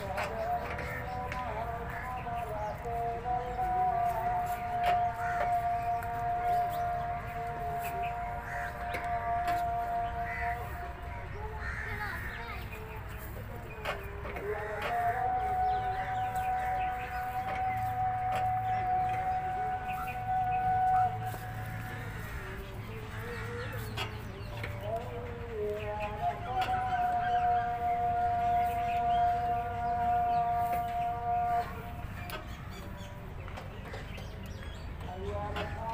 Yeah. Yeah.